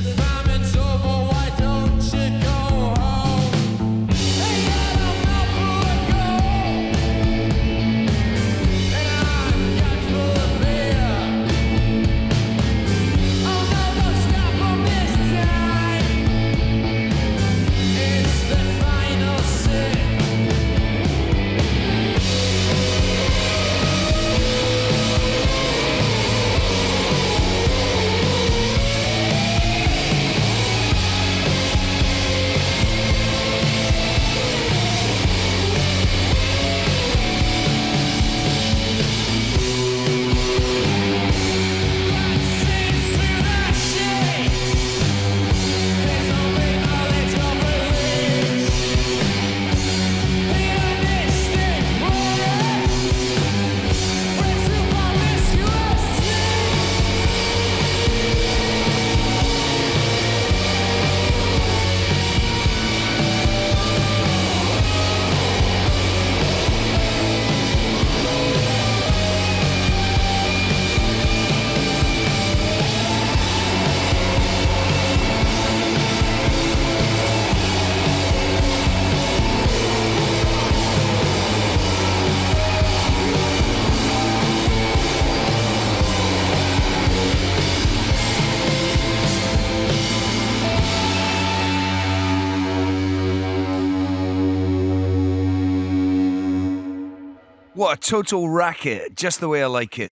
the family. What a total racket, just the way I like it.